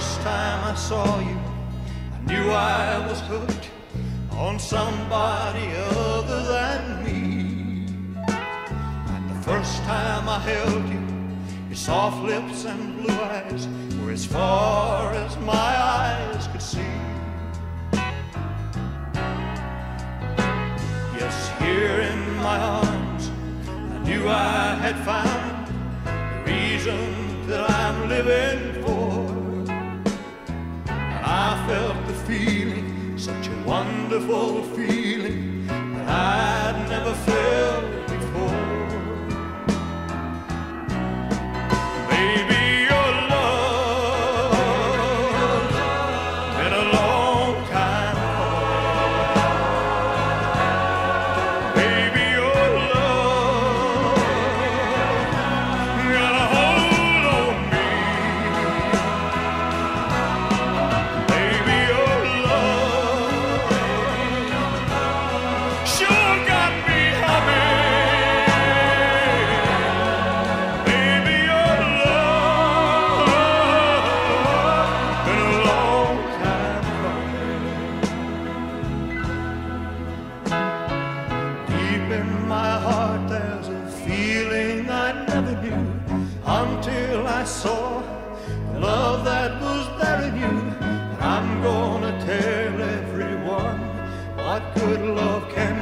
first time I saw you, I knew I was hooked on somebody other than me. And the first time I held you, your soft lips and blue eyes were as far as my eyes could see. Yes, here in my arms, I knew I had found the reason that I'm living for. Wonderful feeling that I'd never felt in my heart, there's a feeling I never knew until I saw the love that was there in you. I'm gonna tell everyone what good love can